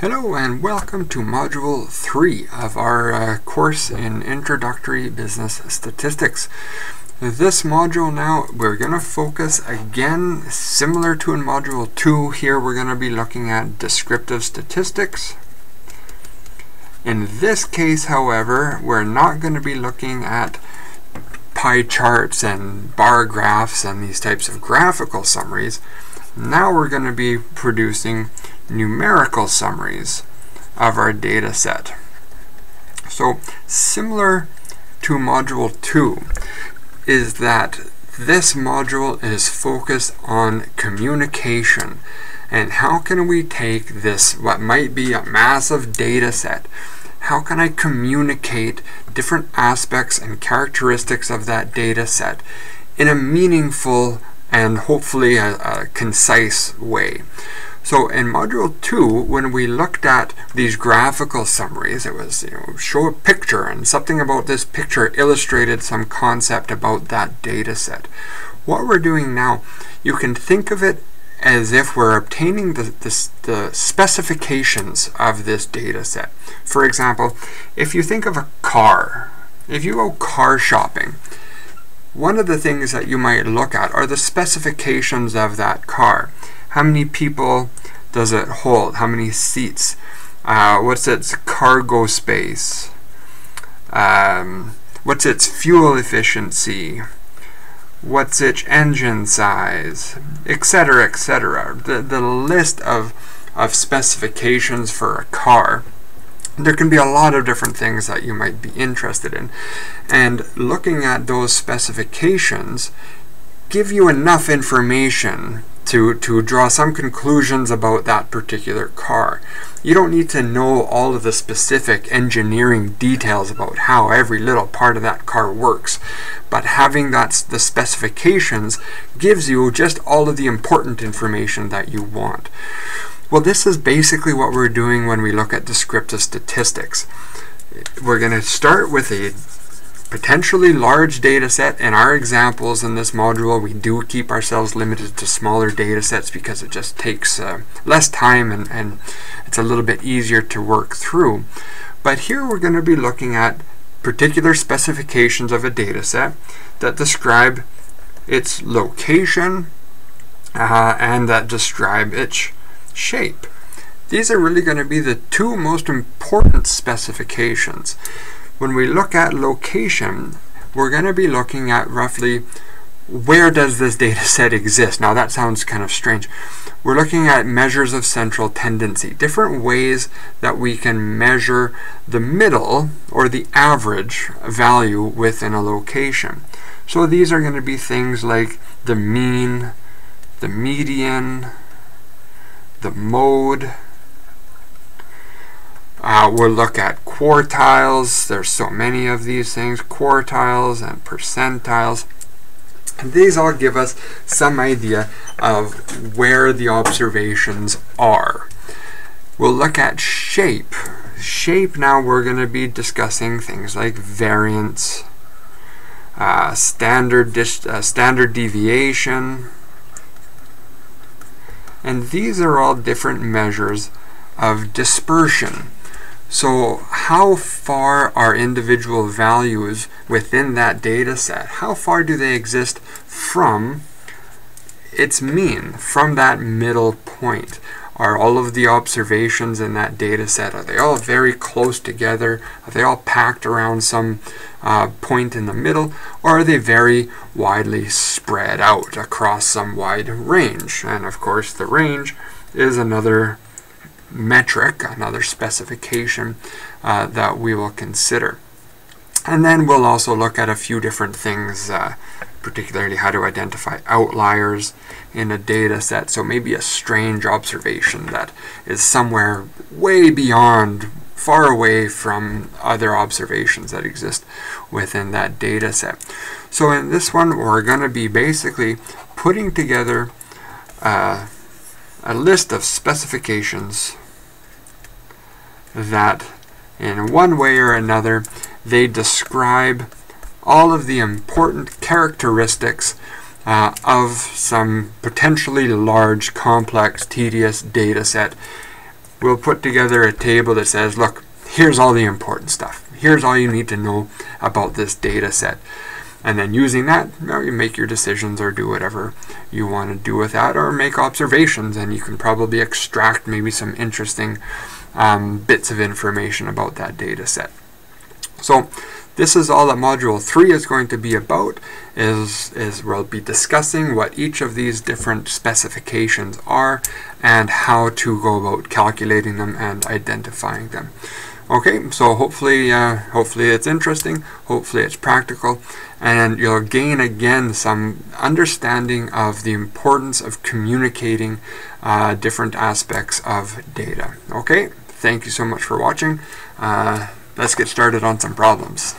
Hello and welcome to Module 3 of our uh, course in Introductory Business Statistics. This module now, we're going to focus again, similar to in Module 2, here we're going to be looking at descriptive statistics. In this case, however, we're not going to be looking at pie charts and bar graphs and these types of graphical summaries. Now we're going to be producing numerical summaries of our data set. So similar to Module 2 is that this module is focused on communication and how can we take this, what might be a massive data set, how can I communicate different aspects and characteristics of that data set in a meaningful and hopefully a, a concise way. So in Module 2, when we looked at these graphical summaries, it was, you know, show a picture and something about this picture illustrated some concept about that data set. What we're doing now, you can think of it as if we're obtaining the, the, the specifications of this data set. For example, if you think of a car, if you go car shopping, one of the things that you might look at are the specifications of that car. How many people does it hold? How many seats? Uh, what's its cargo space? Um, what's its fuel efficiency? What's its engine size? Etc. Etc. The, the list of, of specifications for a car there can be a lot of different things that you might be interested in. And looking at those specifications give you enough information to, to draw some conclusions about that particular car. You don't need to know all of the specific engineering details about how every little part of that car works, but having that the specifications gives you just all of the important information that you want. Well, this is basically what we're doing when we look at descriptive statistics. We're going to start with a potentially large data set. In our examples in this module, we do keep ourselves limited to smaller data sets because it just takes uh, less time and, and it's a little bit easier to work through. But here we're going to be looking at particular specifications of a data set that describe its location uh, and that describe its shape. These are really going to be the two most important specifications. When we look at location, we're going to be looking at roughly where does this data set exist? Now that sounds kind of strange. We're looking at measures of central tendency, different ways that we can measure the middle or the average value within a location. So these are going to be things like the mean, the median, the mode, uh, we'll look at quartiles. There's so many of these things, quartiles and percentiles. And these all give us some idea of where the observations are. We'll look at shape. Shape now we're going to be discussing things like variance, uh, standard, uh, standard deviation, and these are all different measures of dispersion. So how far are individual values within that data set? How far do they exist from its mean, from that middle point? Are all of the observations in that data set, are they all very close together? Are they all packed around some uh, point in the middle? Or are they very widely spread out across some wide range? And of course the range is another metric, another specification uh, that we will consider. And then we'll also look at a few different things, uh, particularly how to identify outliers in a data set. So maybe a strange observation that is somewhere way beyond, far away from other observations that exist within that data set. So in this one, we're going to be basically putting together uh, a list of specifications that in one way or another they describe all of the important characteristics uh, of some potentially large, complex, tedious data set we'll put together a table that says, look, here's all the important stuff. Here's all you need to know about this data set. And then using that, you, you make your decisions or do whatever you want to do with that or make observations and you can probably extract maybe some interesting um, bits of information about that data set. So this is all that Module 3 is going to be about, is, is we'll be discussing what each of these different specifications are and how to go about calculating them and identifying them. Okay, so hopefully, uh, hopefully it's interesting, hopefully it's practical, and you'll gain again some understanding of the importance of communicating uh, different aspects of data. Okay, thank you so much for watching. Uh, let's get started on some problems.